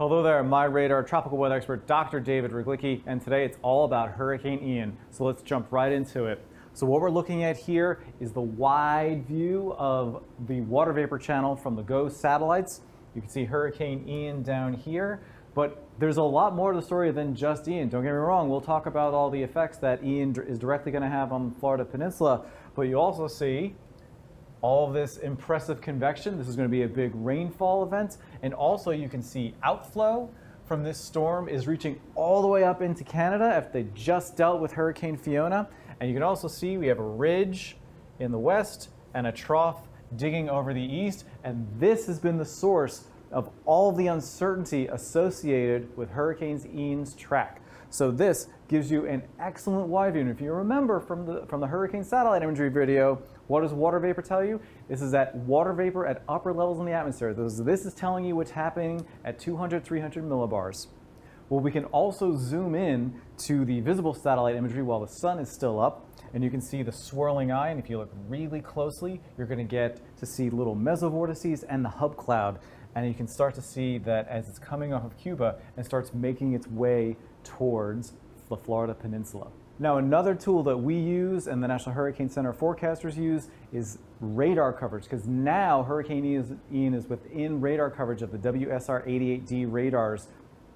Hello there, my radar tropical weather expert, Dr. David Ryglicki, and today it's all about Hurricane Ian. So let's jump right into it. So what we're looking at here is the wide view of the water vapor channel from the GOES satellites. You can see Hurricane Ian down here, but there's a lot more to the story than just Ian. Don't get me wrong, we'll talk about all the effects that Ian is directly going to have on the Florida Peninsula, but you also see all of this impressive convection. This is going to be a big rainfall event. And also you can see outflow from this storm is reaching all the way up into Canada after they just dealt with Hurricane Fiona. And you can also see we have a ridge in the west and a trough digging over the east. And this has been the source of all the uncertainty associated with Hurricane Ian's track. So this gives you an excellent wide view. And if you remember from the, from the hurricane satellite imagery video, what does water vapor tell you? This is that water vapor at upper levels in the atmosphere. This, is telling you what's happening at 200, 300 millibars. Well, we can also zoom in to the visible satellite imagery while the sun is still up, and you can see the swirling eye, and if you look really closely, you're gonna get to see little mesovortices and the hub cloud, and you can start to see that as it's coming off of Cuba and starts making its way towards the Florida Peninsula. Now, another tool that we use and the National Hurricane Center forecasters use is radar coverage, because now Hurricane Ian is within radar coverage of the WSR-88D radars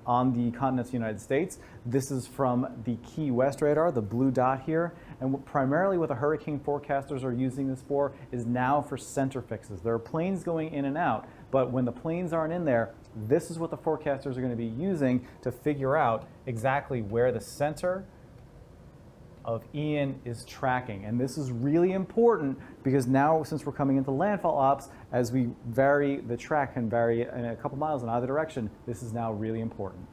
on the continental United States. This is from the Key West radar, the blue dot here. And primarily what the hurricane forecasters are using this for is now for center fixes. There are planes going in and out, but when the planes aren't in there, this is what the forecasters are going to be using to figure out exactly where the center of Ian is tracking. And this is really important because now since we're coming into landfall ops, as we vary, the track can vary in a couple miles in either direction, this is now really important.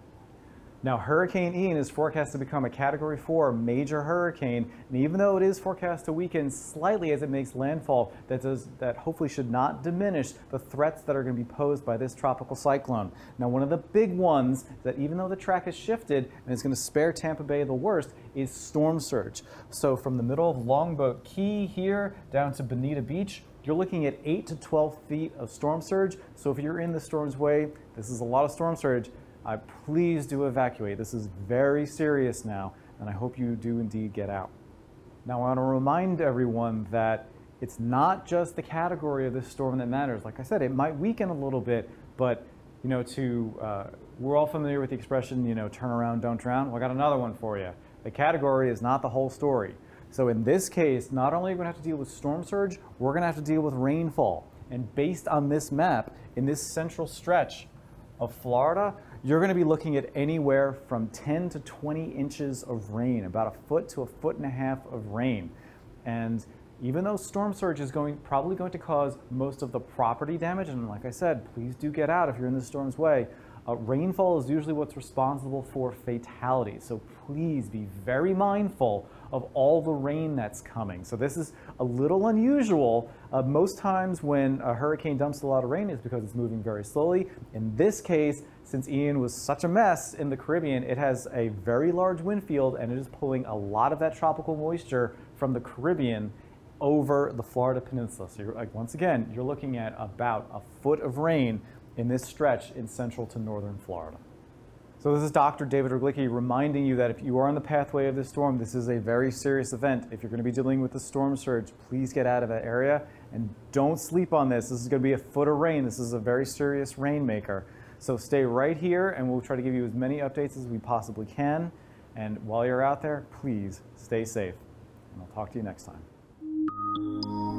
Now, Hurricane Ian is forecast to become a Category 4 major hurricane, and even though it is forecast to weaken slightly as it makes landfall, that, does, that hopefully should not diminish the threats that are going to be posed by this tropical cyclone. Now, one of the big ones that even though the track has shifted and is going to spare Tampa Bay the worst is storm surge. So from the middle of Longboat Key here down to Bonita Beach, you're looking at 8 to 12 feet of storm surge. So if you're in the storm's way, this is a lot of storm surge please do evacuate. This is very serious now, and I hope you do indeed get out. Now, I want to remind everyone that it's not just the category of this storm that matters. Like I said, it might weaken a little bit, but you know, to uh, we're all familiar with the expression, you know, turn around, don't drown. Well, I got another one for you. The category is not the whole story. So in this case, not only are we going to have to deal with storm surge, we're going to have to deal with rainfall. And based on this map, in this central stretch of Florida, you're going to be looking at anywhere from 10 to 20 inches of rain, about a foot to a foot and a half of rain. And even though storm surge is going probably going to cause most of the property damage, and like I said, please do get out if you're in the storm's way, uh, rainfall is usually what's responsible for fatalities. So please be very mindful of all the rain that's coming. So this is a little unusual. Uh, most times when a hurricane dumps a lot of rain is because it's moving very slowly. In this case, since Ian was such a mess in the Caribbean, it has a very large wind field and it is pulling a lot of that tropical moisture from the Caribbean over the Florida Peninsula. So once again, you're looking at about a foot of rain in this stretch in central to northern Florida. So this is Dr. David Ryglicki reminding you that if you are on the pathway of this storm, this is a very serious event. If you're going to be dealing with the storm surge, please get out of that area and don't sleep on this. This is going to be a foot of rain. This is a very serious rainmaker. So stay right here and we'll try to give you as many updates as we possibly can. And while you're out there, please stay safe. And I'll talk to you next time.